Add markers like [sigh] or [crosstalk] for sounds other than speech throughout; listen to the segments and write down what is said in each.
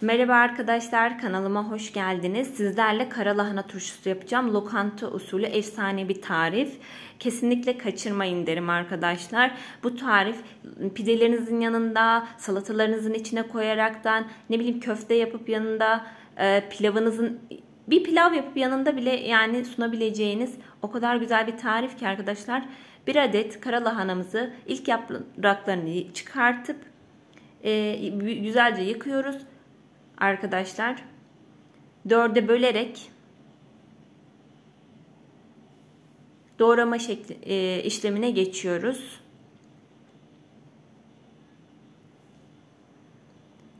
Merhaba arkadaşlar kanalıma hoş geldiniz. Sizlerle kara lahana turşusu yapacağım. Lokanta usulü efsane bir tarif. Kesinlikle kaçırmayın derim arkadaşlar. Bu tarif pidelerinizin yanında, salatalarınızın içine koyaraktan, ne bileyim köfte yapıp yanında, e, pilavınızın bir pilav yapıp yanında bile yani sunabileceğiniz o kadar güzel bir tarif ki arkadaşlar. Bir adet kara lahanamızı ilk yapraklarını çıkartıp e, güzelce yıkıyoruz arkadaşlar. Dörde bölerek doğrama şekli, e, işlemine geçiyoruz.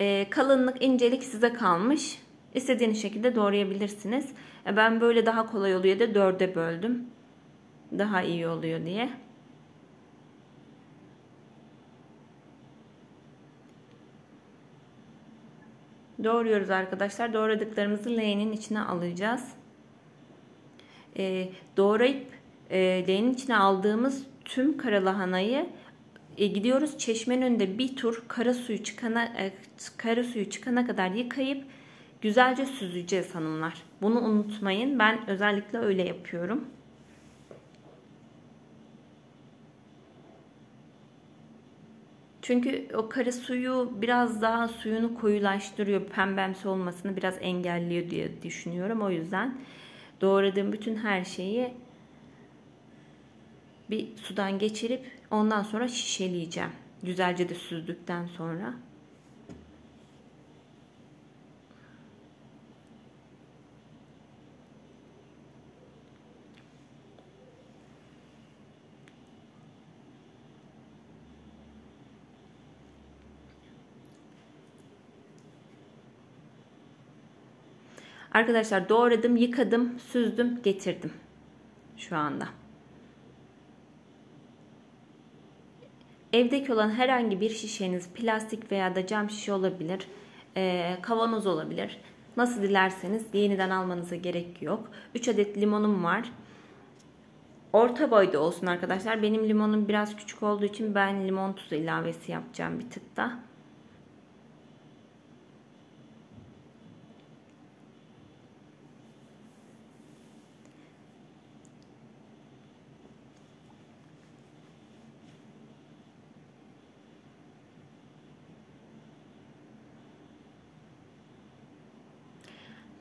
E, kalınlık, incelik size kalmış. İstediğiniz şekilde doğrayabilirsiniz. E, ben böyle daha kolay oluyor da dörde böldüm. Daha iyi oluyor diye. Doğruyoruz arkadaşlar. Doğradıklarımızı leğenin içine alacağız. E, doğrayıp e, leğenin içine aldığımız tüm kara lahanayı e, gidiyoruz çeşmenin önünde bir tur kara suyu çıkana e, kara suyu çıkana kadar yıkayıp güzelce süzeceğiz hanımlar. Bunu unutmayın. Ben özellikle öyle yapıyorum. Çünkü o kara suyu biraz daha suyunu koyulaştırıyor. Pembemsi olmasını biraz engelliyor diye düşünüyorum. O yüzden doğradığım bütün her şeyi bir sudan geçirip ondan sonra şişeleyeceğim. Güzelce de süzdükten sonra. Arkadaşlar doğradım, yıkadım, süzdüm, getirdim. Şu anda. Evdeki olan herhangi bir şişeniz plastik veya da cam şişe olabilir. E, kavanoz olabilir. Nasıl dilerseniz yeniden almanıza gerek yok. 3 adet limonum var. Orta boyda olsun arkadaşlar. Benim limonum biraz küçük olduğu için ben limon tuzu ilavesi yapacağım bir tık da.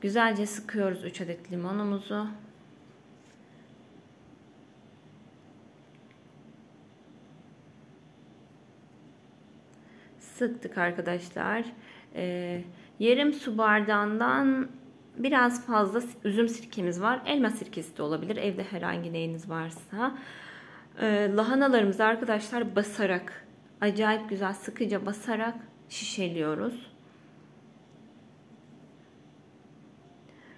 Güzelce sıkıyoruz 3 adet limonumuzu. Sıktık arkadaşlar. Ee, yarım su bardağından biraz fazla üzüm sirkemiz var. Elma sirkesi de olabilir. Evde herhangi neyiniz varsa. Ee, lahanalarımızı arkadaşlar basarak acayip güzel sıkıca basarak şişeliyoruz.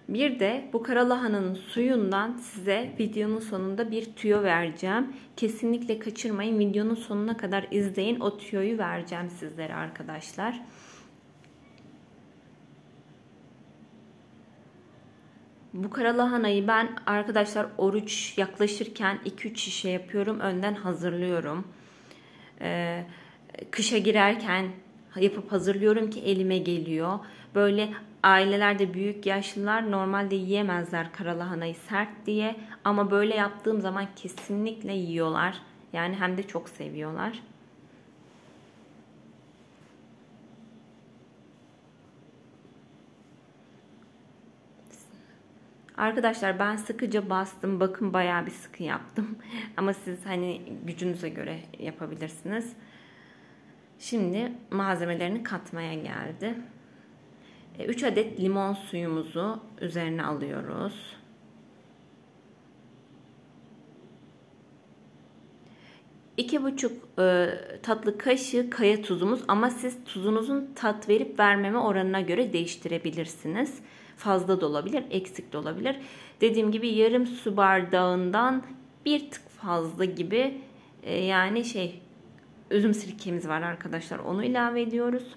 Bir de bu kara lahananın suyundan size videonun sonunda bir tüyo vereceğim. Kesinlikle kaçırmayın. Videonun sonuna kadar izleyin. O tüyoyu vereceğim sizlere arkadaşlar. Bu kara lahanayı ben arkadaşlar oruç yaklaşırken 2-3 şişe yapıyorum. Önden hazırlıyorum. Ee, kışa girerken yapıp hazırlıyorum ki elime geliyor. Böyle ailelerde büyük yaşlılar normalde yiyemezler karalahanayı sert diye ama böyle yaptığım zaman kesinlikle yiyorlar. Yani hem de çok seviyorlar. Arkadaşlar ben sıkıca bastım. Bakın bayağı bir sıkı yaptım. [laughs] Ama siz hani gücünüze göre yapabilirsiniz. Şimdi malzemelerini katmaya geldi. 3 e, adet limon suyumuzu üzerine alıyoruz. İki buçuk e, tatlı kaşığı kaya tuzumuz ama siz tuzunuzun tat verip vermeme oranına göre değiştirebilirsiniz. Fazla da olabilir, eksik de olabilir. Dediğim gibi yarım su bardağından bir tık fazla gibi e, yani şey üzüm sirkemiz var arkadaşlar. Onu ilave ediyoruz.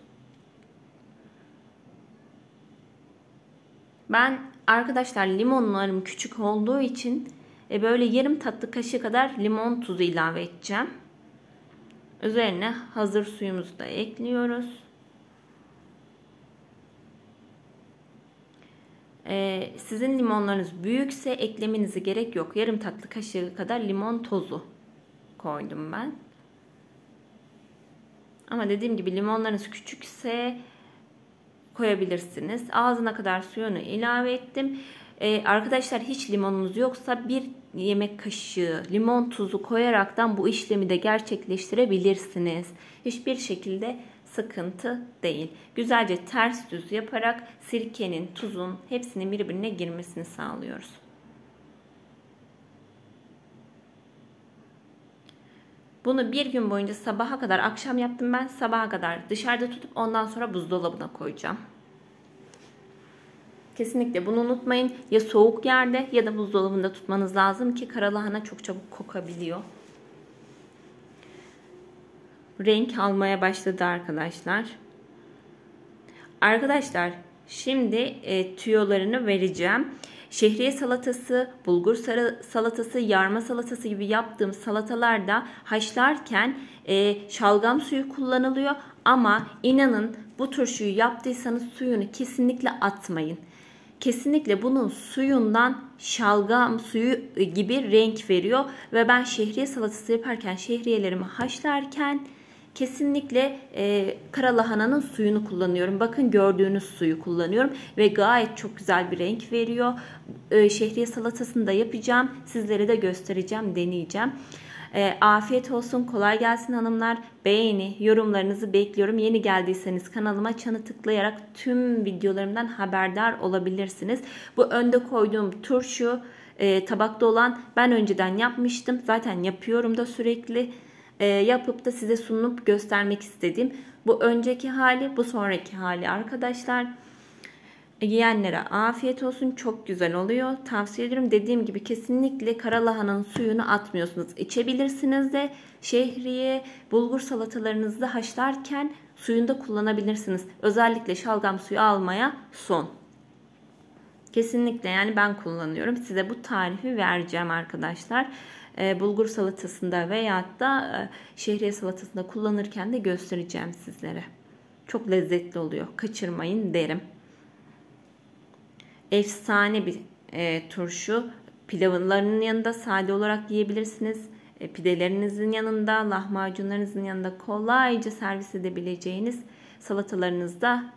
Ben arkadaşlar limonlarım küçük olduğu için e, böyle yarım tatlı kaşığı kadar limon tuzu ilave edeceğim. Üzerine hazır suyumuzu da ekliyoruz. Ee, sizin limonlarınız büyükse eklemenize gerek yok. Yarım tatlı kaşığı kadar limon tozu koydum ben. Ama dediğim gibi limonlarınız küçükse koyabilirsiniz. Ağzına kadar suyunu ilave ettim. Ee, arkadaşlar hiç limonunuz yoksa bir yemek kaşığı limon tuzu koyaraktan bu işlemi de gerçekleştirebilirsiniz. Hiçbir şekilde sıkıntı değil. Güzelce ters düz yaparak sirkenin, tuzun hepsinin birbirine girmesini sağlıyoruz. Bunu bir gün boyunca sabaha kadar akşam yaptım ben. Sabaha kadar dışarıda tutup ondan sonra buzdolabına koyacağım. Kesinlikle bunu unutmayın. Ya soğuk yerde ya da buzdolabında tutmanız lazım ki karalahana çok çabuk kokabiliyor. Renk almaya başladı arkadaşlar. Arkadaşlar şimdi e, tüyolarını vereceğim. Şehriye salatası, bulgur salatası, yarma salatası gibi yaptığım salatalarda haşlarken e, şalgam suyu kullanılıyor. Ama inanın bu turşuyu yaptıysanız suyunu kesinlikle atmayın. Kesinlikle bunun suyundan şalgam suyu gibi renk veriyor. Ve ben şehriye salatası yaparken şehriyelerimi haşlarken kesinlikle e, kara lahananın suyunu kullanıyorum. Bakın gördüğünüz suyu kullanıyorum ve gayet çok güzel bir renk veriyor. E, şehriye salatasını da yapacağım. Sizlere de göstereceğim, deneyeceğim. E, afiyet olsun, kolay gelsin hanımlar. Beğeni, yorumlarınızı bekliyorum. Yeni geldiyseniz kanalıma çanı tıklayarak tüm videolarımdan haberdar olabilirsiniz. Bu önde koyduğum turşu e, tabakta olan ben önceden yapmıştım. Zaten yapıyorum da sürekli e, yapıp da size sunup göstermek istedim. Bu önceki hali, bu sonraki hali arkadaşlar. Yiyenlere afiyet olsun. Çok güzel oluyor. Tavsiye ederim. Dediğim gibi kesinlikle kara lahananın suyunu atmıyorsunuz. İçebilirsiniz de şehriye, bulgur salatalarınızı haşlarken suyunda kullanabilirsiniz. Özellikle şalgam suyu almaya son. Kesinlikle yani ben kullanıyorum. Size bu tarifi vereceğim arkadaşlar. E, bulgur salatasında veya da e, şehriye salatasında kullanırken de göstereceğim sizlere. Çok lezzetli oluyor. Kaçırmayın derim. Efsane bir e, turşu. Pilavlarının yanında sade olarak yiyebilirsiniz. E, pidelerinizin yanında, lahmacunlarınızın yanında kolayca servis edebileceğiniz salatalarınızda